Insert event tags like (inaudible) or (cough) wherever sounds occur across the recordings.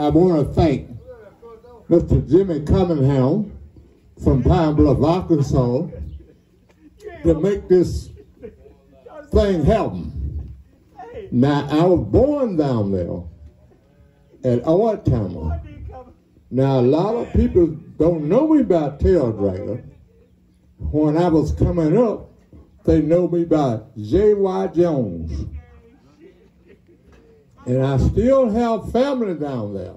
I want to thank Mr. Jimmy Cunningham from Pine Bluff, Arkansas, to make this thing happen. Now, I was born down there at Altheimer. Now, a lot of people don't know me by Tail Dragger. When I was coming up, they know me by J.Y. Jones. And I still have family down there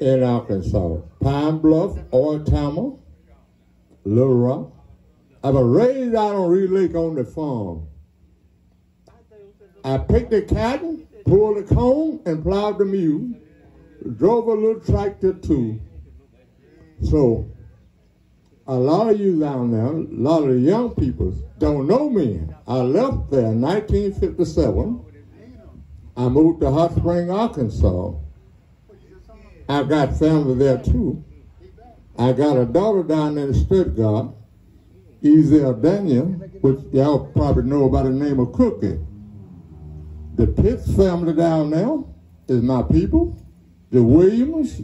in Arkansas. Pine Bluff, Altheimer, Little Rock. I was raised out on Reed Lake on the farm. I picked the cotton, pulled the cone, and plowed the mule. Drove a little tractor too. So, a lot of you down there, a lot of young people don't know me. I left there in 1957. I moved to Hot Spring, Arkansas. I've got family there too. I got a daughter down in Stuttgart, Ezel Daniel, which y'all probably know by the name of Cookie. The Pitts family down there is my people. The Williams.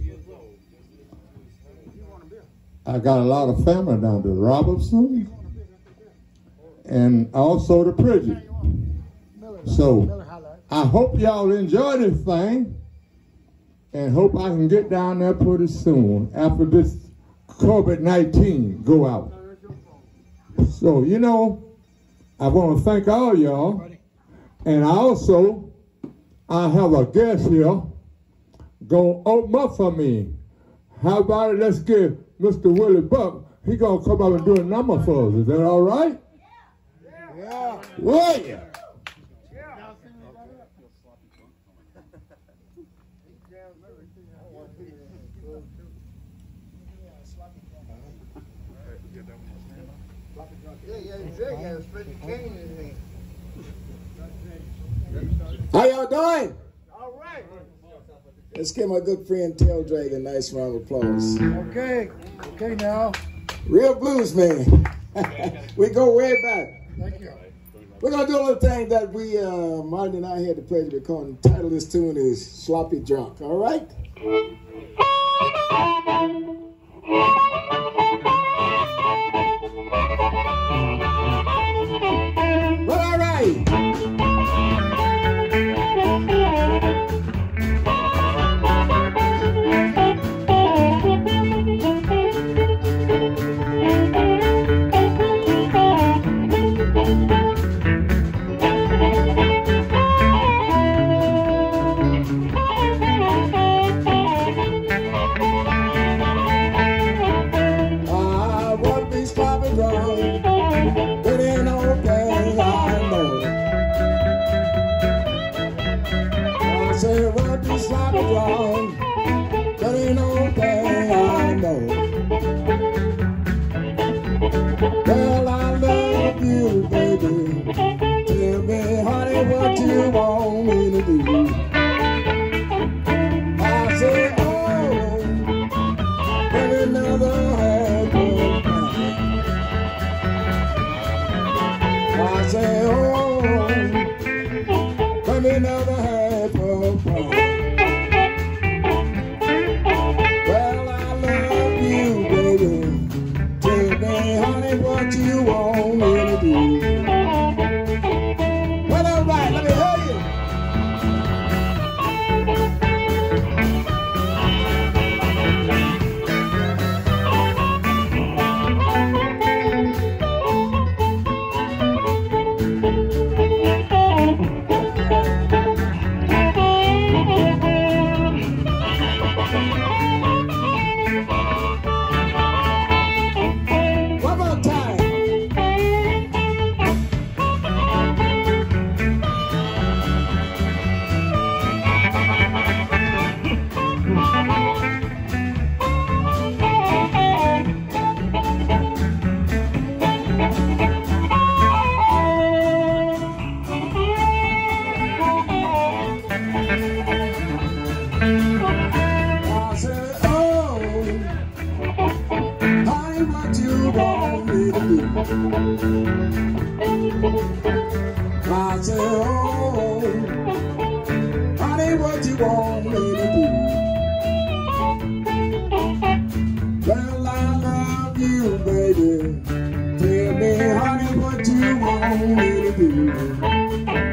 I got a lot of family down there. Robertson. And also the Pridget. So I hope y'all enjoy this thing and hope I can get down there pretty soon after this COVID-19 go out. So, you know, I want to thank all y'all. And also, I have a guest here going to open up for me. How about it? Let's give Mr. Willie Buck. He going to come up and do a number for us. Is that all right? Yeah. Well, yeah. How y'all doing? All right. Let's give my good friend Tail Drag a nice round of applause. Okay. Okay now. Real blues man. (laughs) we go way back. Thank you. We're gonna do a little thing that we, uh, Martin and I had the pleasure of recording. The title of this tune is Sloppy Drunk. All right? do, baby? Tell me, honey, what you want me to do.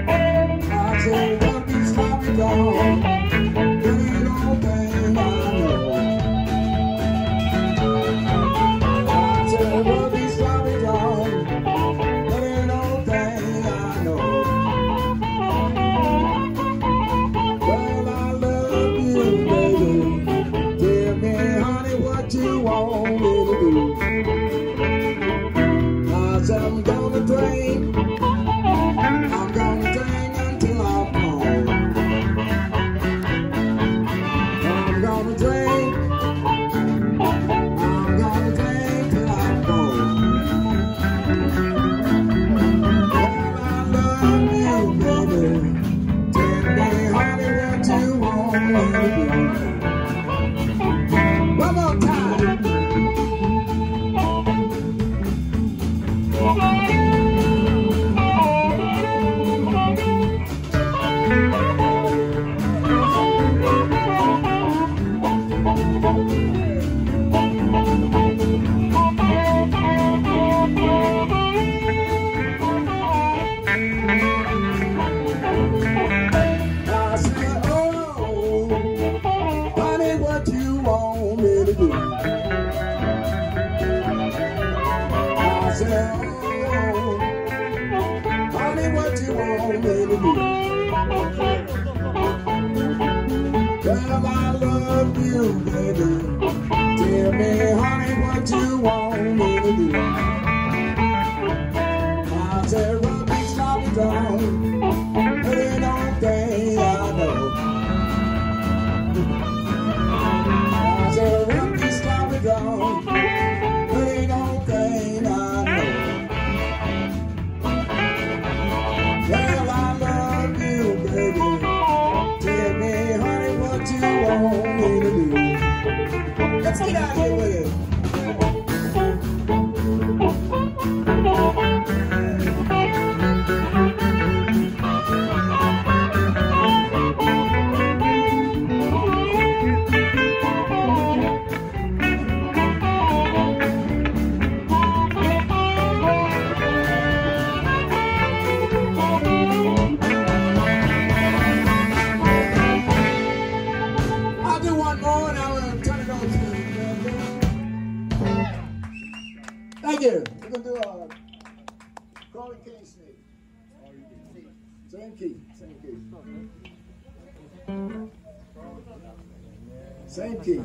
Sente.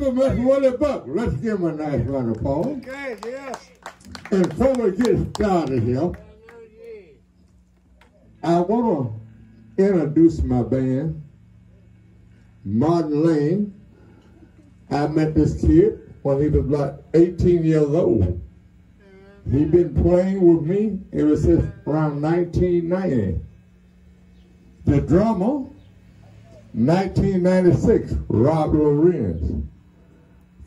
It for Mr. Willie Buck? Let's give him a nice round of applause. Okay, yes. And before we get started here, I want to introduce my band, Martin Lang. I met this kid when he was like 18 years old. He mm-hmm. been playing with me ever since around 1990. The drummer, 1996, Rob Lorenz.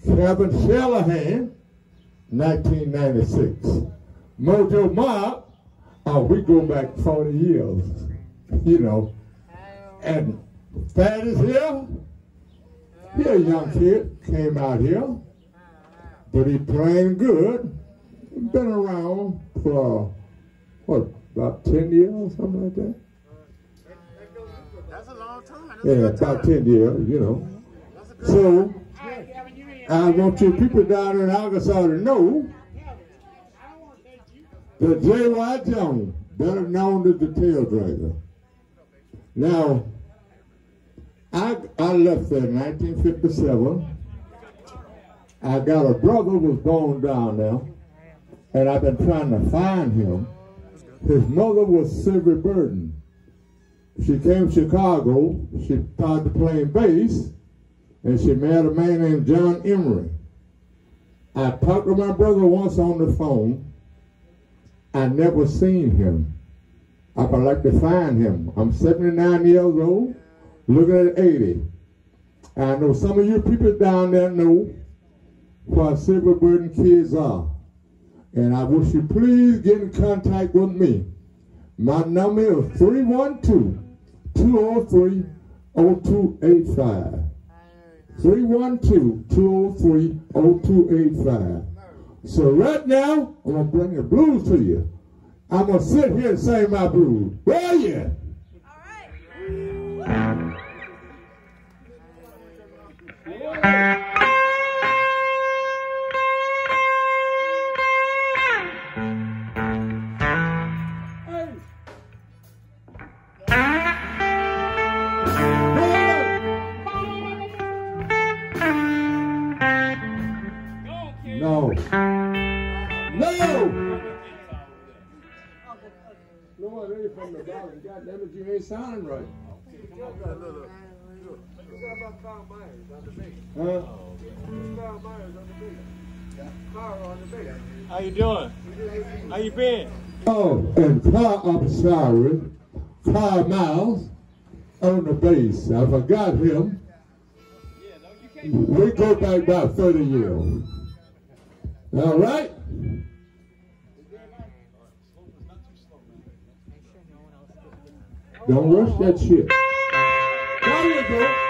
Kevin Shellahan, 1996. Mojo Mob, oh, uh, we go back 40 years, you know. And Thad is here. He a young kid, came out here, but he playing good. Been around for, what, about 10 years, or something like that? That's a long time. That's Yeah, about 10 years, you know. So, I want you people down in Arkansas to know that J.Y. Jones, better known as the tail dragger. Now, I, I left there in 1957. I got a brother was born down there, and I've been trying to find him. His mother was Sylvia Burden. She came to Chicago. She started playing bass, and she met a man named John Emery. I talked to my brother once on the phone. I never seen him. I would like to find him. I'm 79 years old, looking at 80. I know some of you people down there know what Silver Burden kids are. And I wish you please get in contact with me. My number is 312 203 0285. 312-203-0285. So right now, I'm going to bring the blues to you. I'm going to sit here and sing my blues. Where are you? All right. It, you ain't sounding right. Huh? How you doing? How you been? Oh, and Carl, I'm sorry, Carl Miles on the bass. I forgot him. We go back about 30 years. All right? Don't rush that shit. There you go.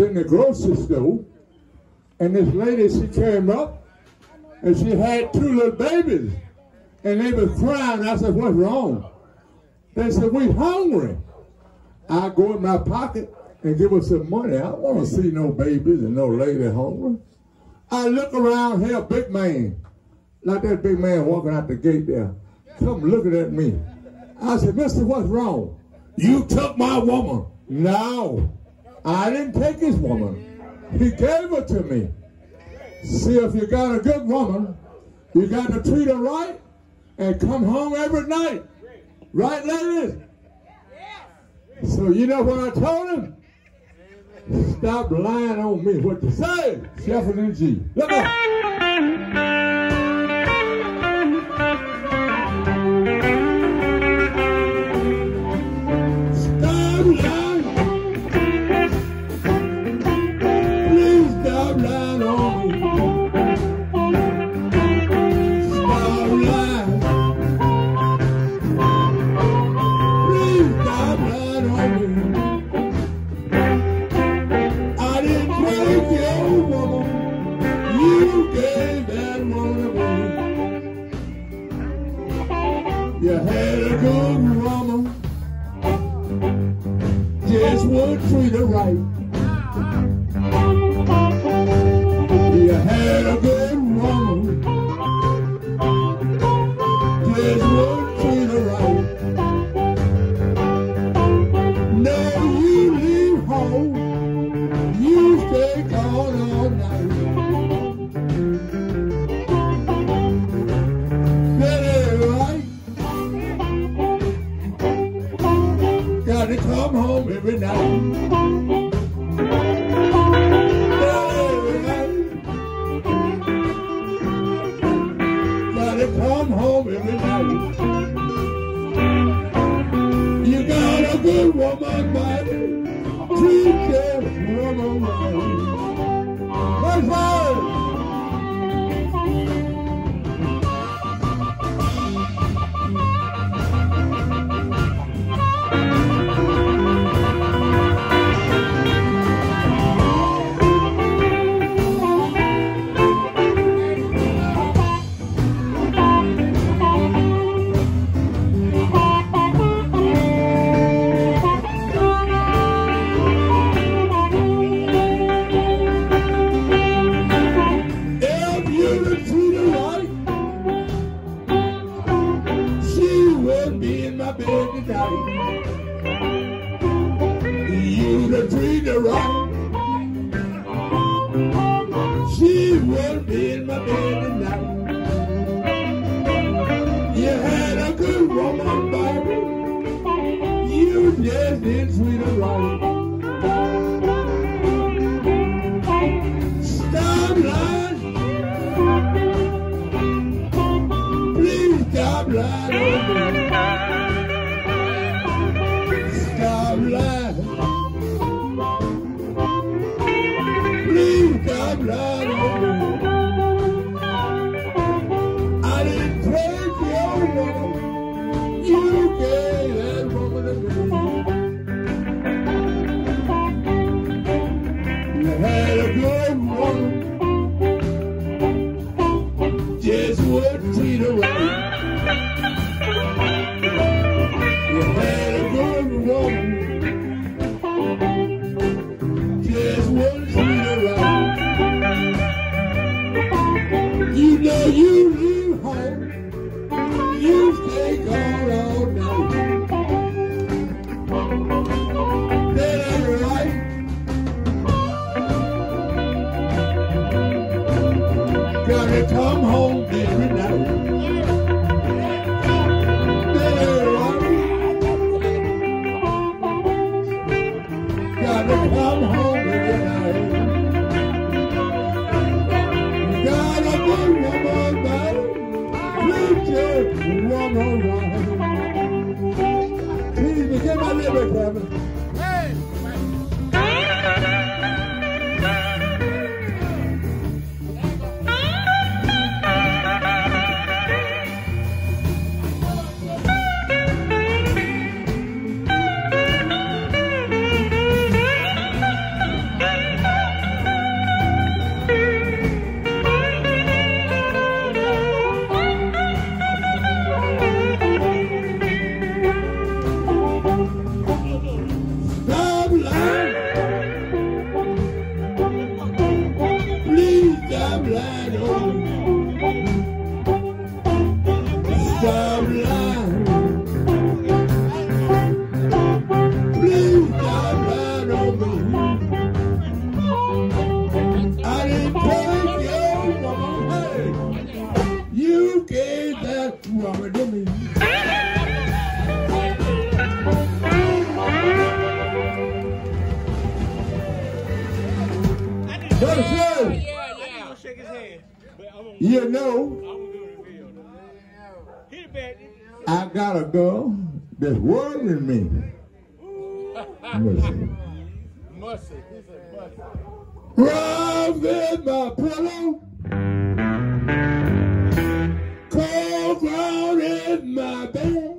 In the grocery store, and this lady, she came up, and she had two little babies, and they was crying. I said, what's wrong? They said, we hungry. I go in my pocket and give her some money. I don't want to see no babies and no lady hungry. I look around here, big man, like that big man walking out the gate there, come looking at me. I said, Mister, what's wrong? You took my woman. No, I didn't take his woman. He gave her to me. See, if you got a good woman, you got to treat her right and come home every night. Right, ladies? So you know what I told him? Stop lying on me. What you say? And G. Look up. Yes, it's sweet and right. Go to show. Yeah, yeah. You know, I got a girl that's worrying me. Mercy. Mercy. Rubs in my pillow. Cold round in my bed.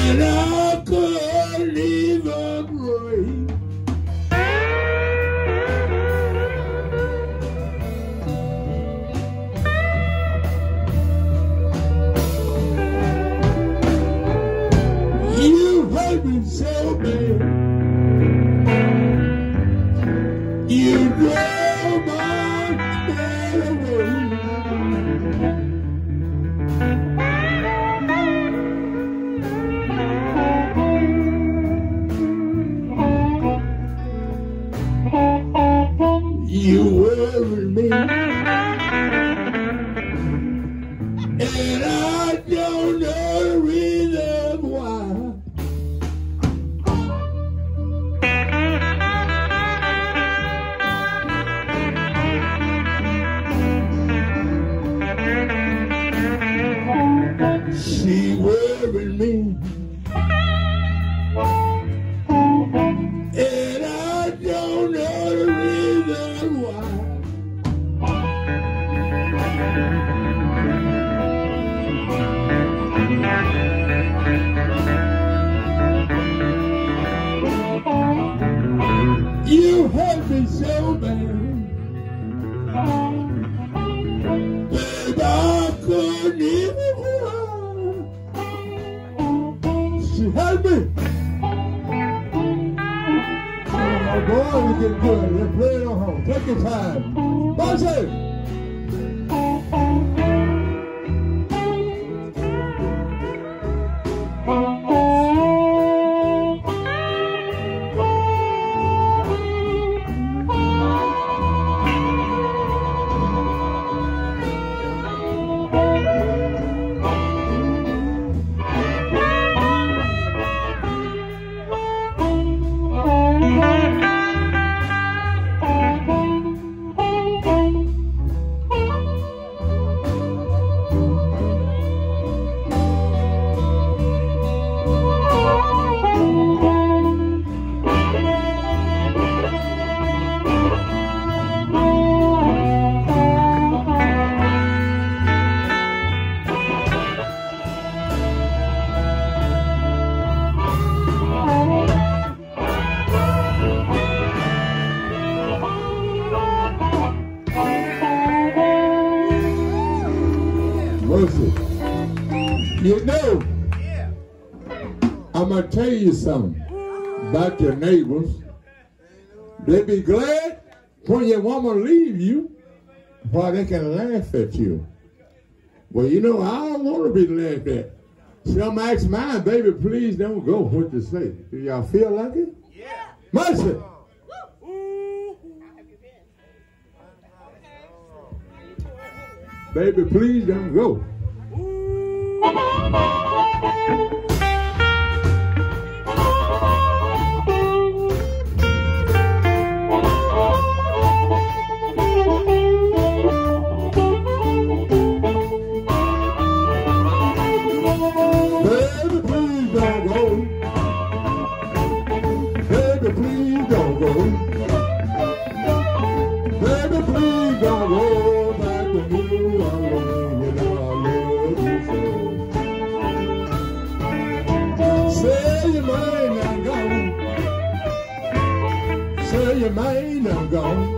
And going to tell you something about your neighbors. They be glad when your woman leave you, while they can laugh at you. Well, you know, I don't want to be laughed at. Some ask mine, baby, please don't go. What you say? Do y'all feel like it? Yeah. Mercy. Baby, please don't go. mine, I'm gone.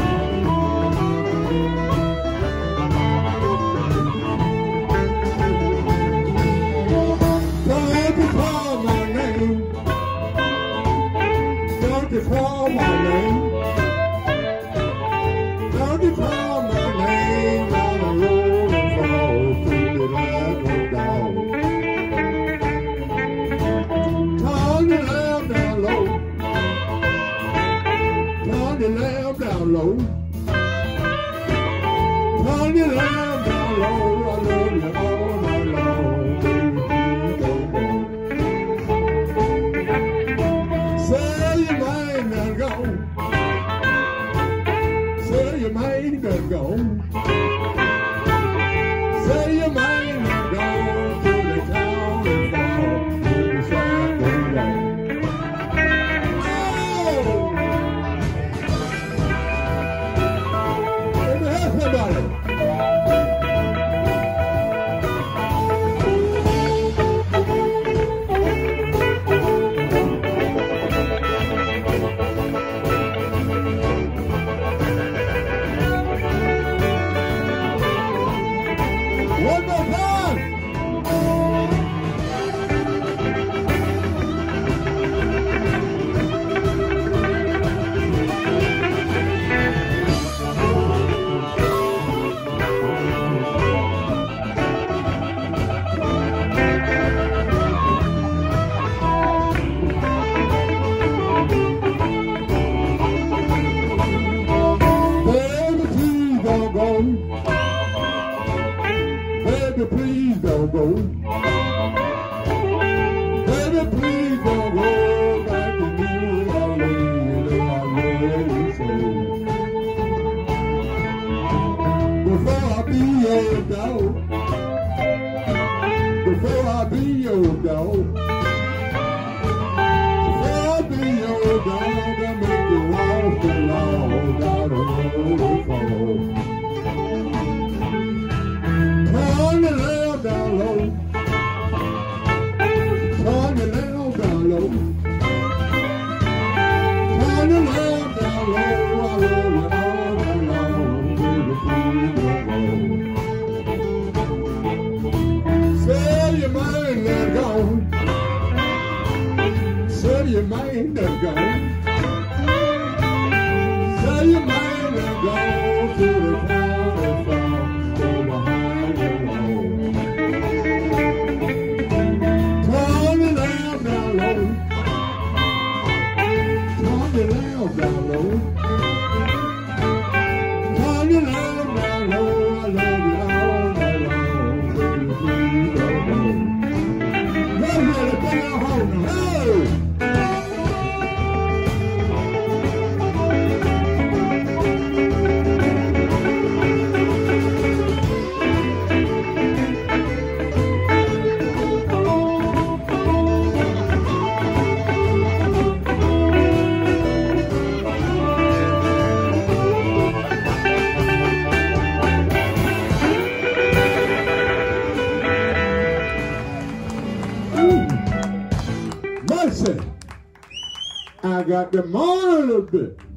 Them on a little bit.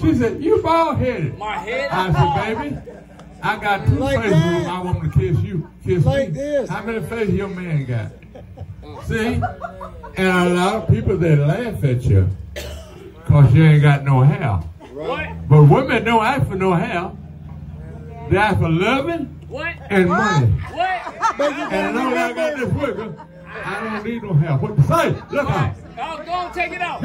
She said, you bald headed. My head? I said, baby, I got two Like faces that. I want to kiss you. Kiss Like me. this. How many faces your man got? See? And a lot of people, they laugh at you because you ain't got no hair. What? But women don't ask for no hair. They ask for loving What? and money. What? And now that I got this wiggle, I don't need no hair. What to say? Look out. I'll go and take it out.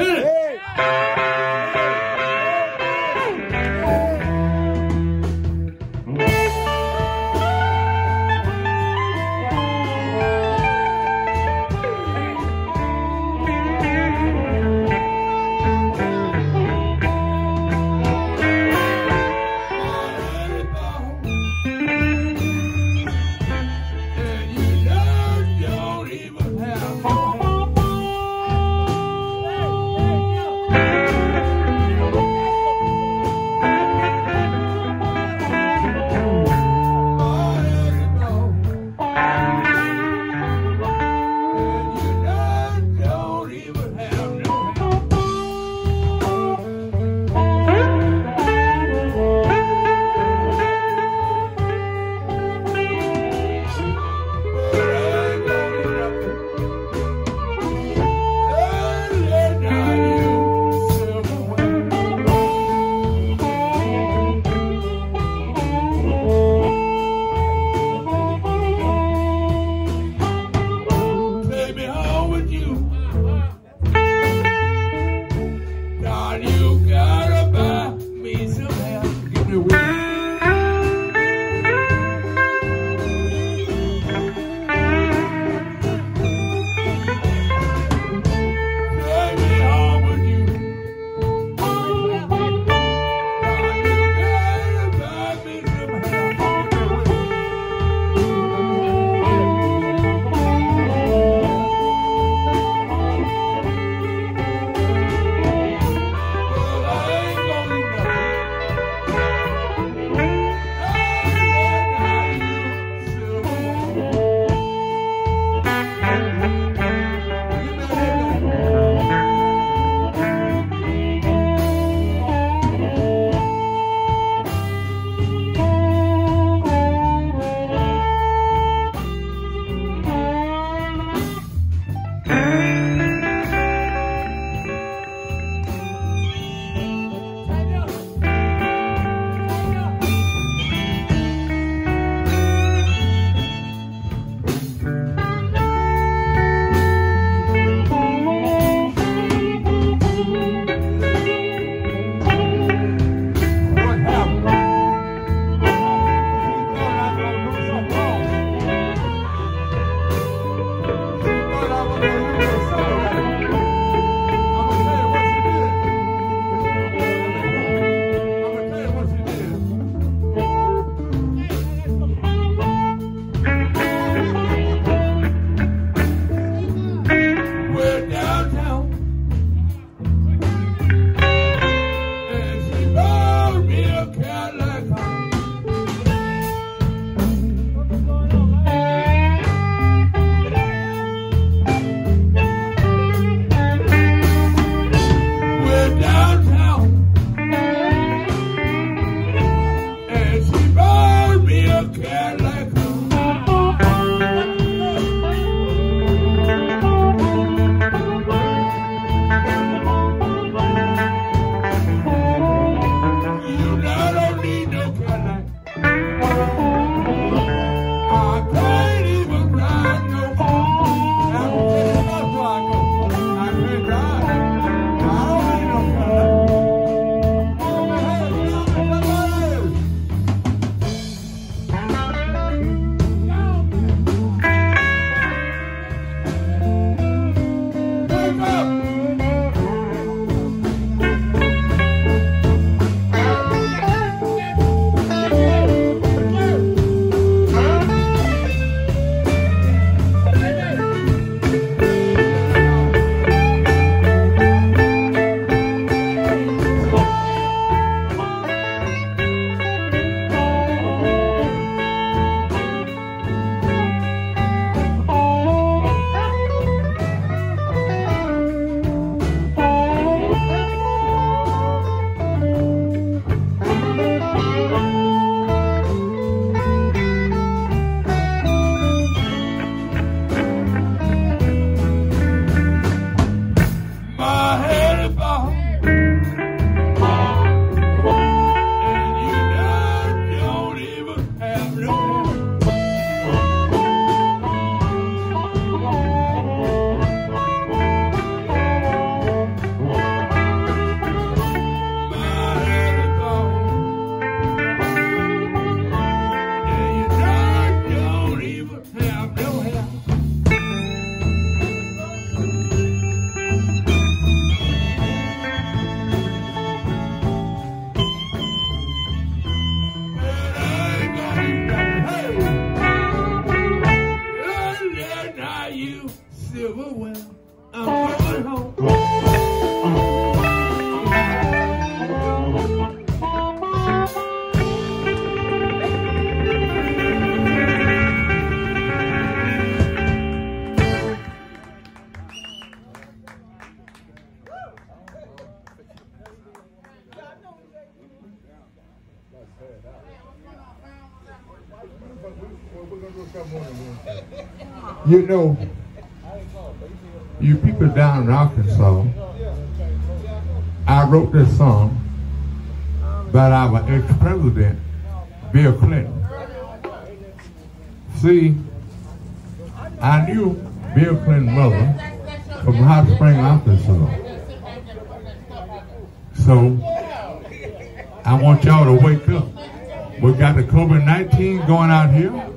You know, you people down in Arkansas, I wrote this song about our ex-president, Bill Clinton. See, I knew Bill Clinton's mother from Hot Spring, Arkansas. So, I want y'all to wake up. We got the COVID-19 going out here.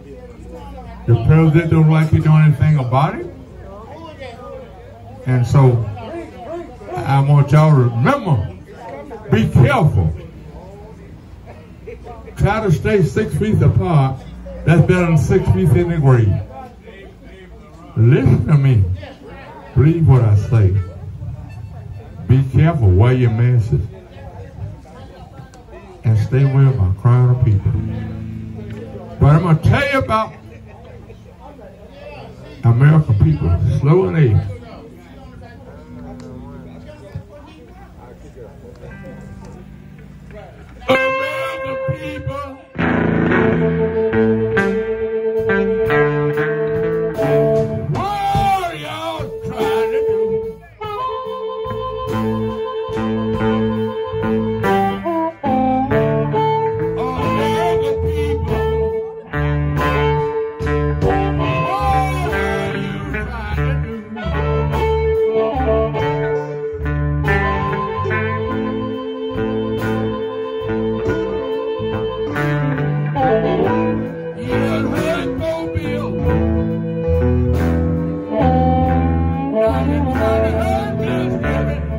The president don't like you doing anything about it. And so, I want y'all to remember, be careful. Try to stay six feet apart. That's better than six feet in the grave. Listen to me. Believe what I say. Be careful. Wear your masks. And stay away from crowd of people. But I'm going to tell you about American people, slow and age. Now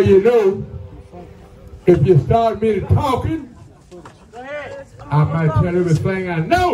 You know, if you start me talking, I might tell everything I know.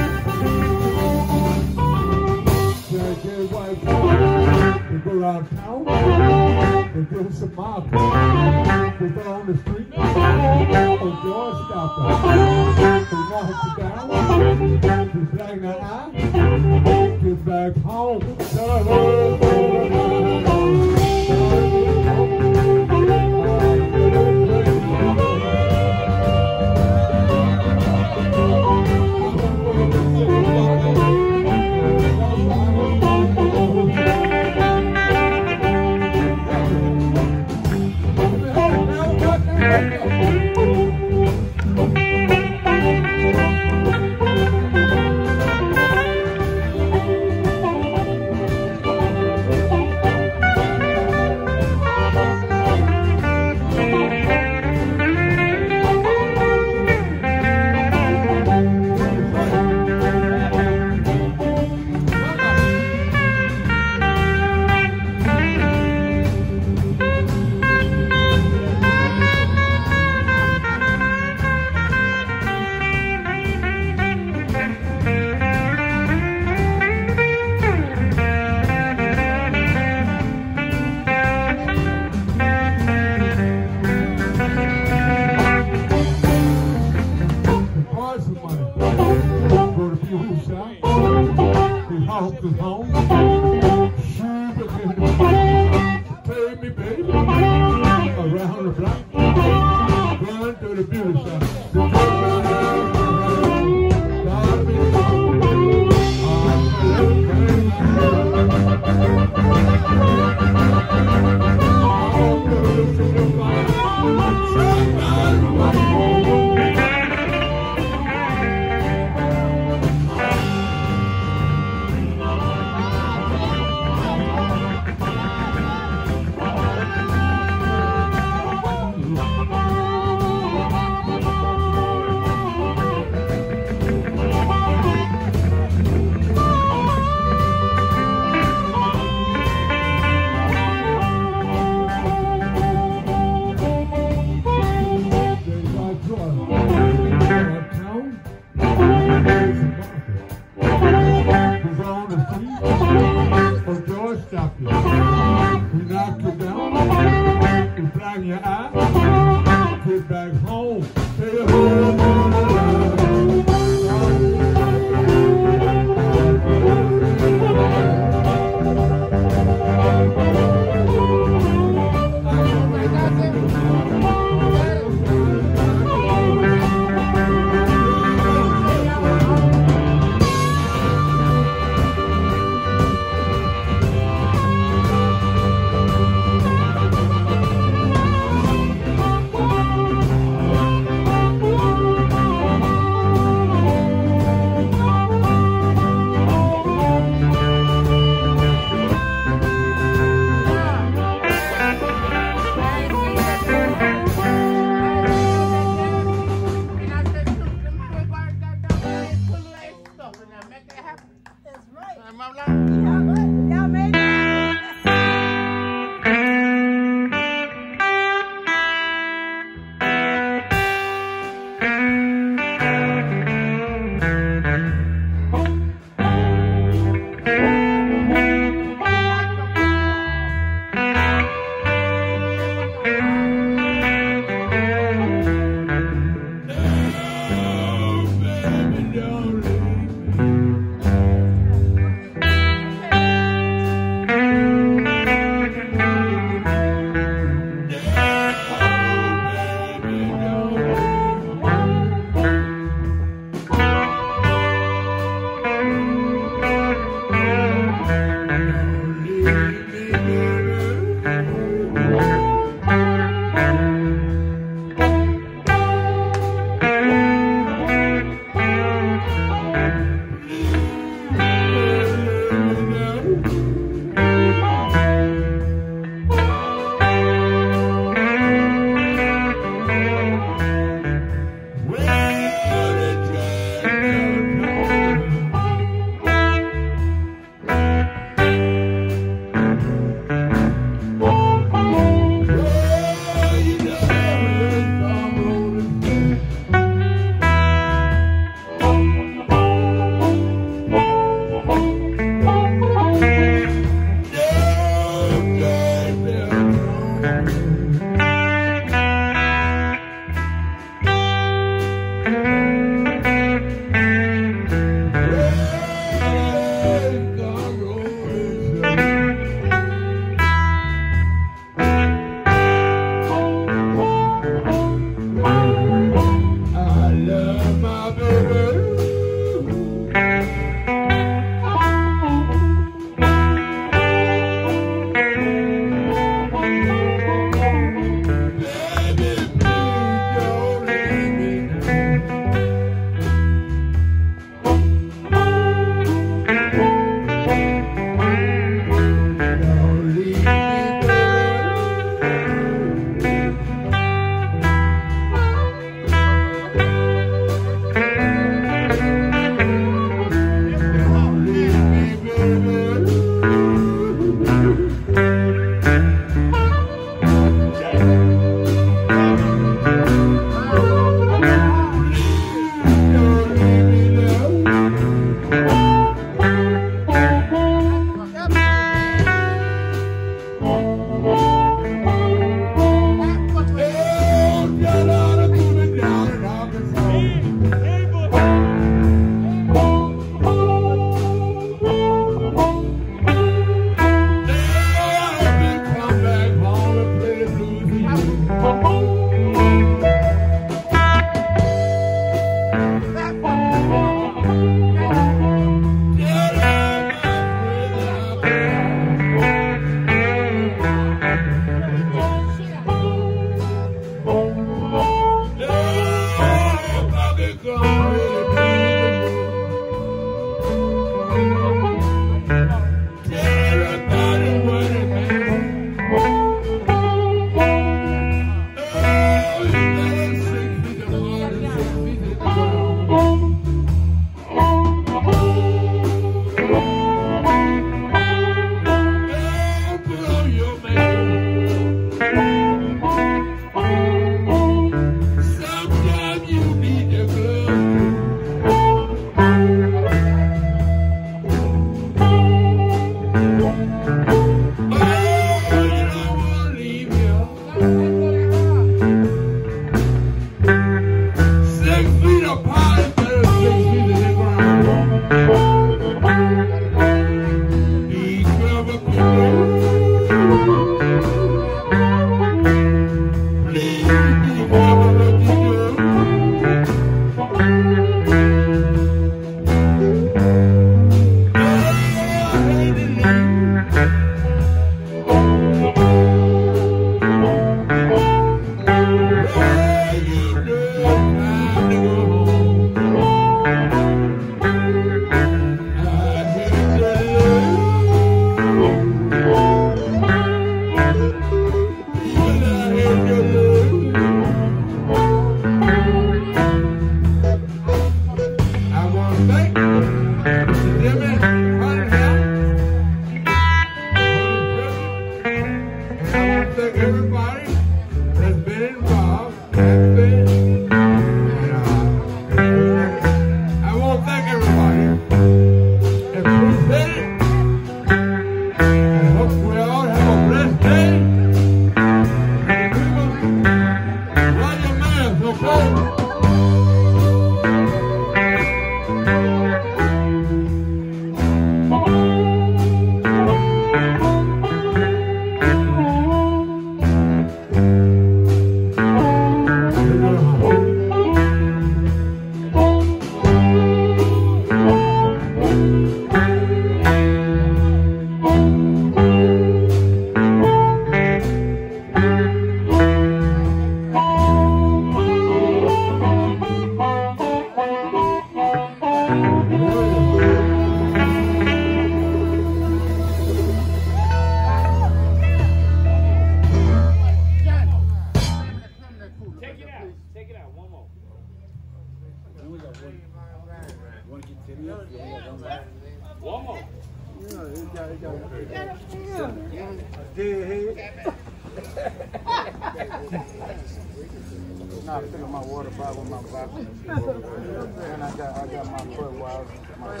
I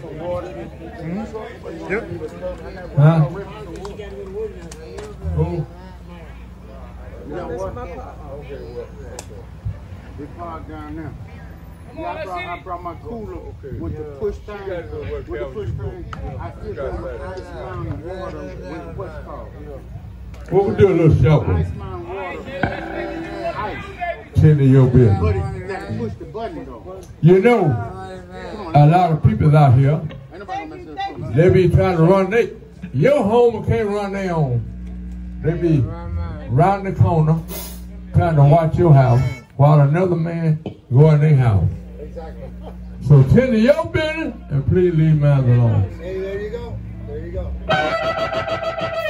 for. Yep. Huh? okay, well. We parked down there. Yeah, I brought, I brought my cooler with the push thing. With the push thing. I still got my ice mountain water with what's it called? What we do little shopping? Ice mountain water. Ice. Tend to your business. You gotta push the button though. You know, a lot of people out here, Ain't nobody gonna mess up with they be trying to run they, your home can't run their own. They be round the corner trying to watch your house while another man go in their house. So tend to your business and please leave mine alone. Hey, there you go. There you go.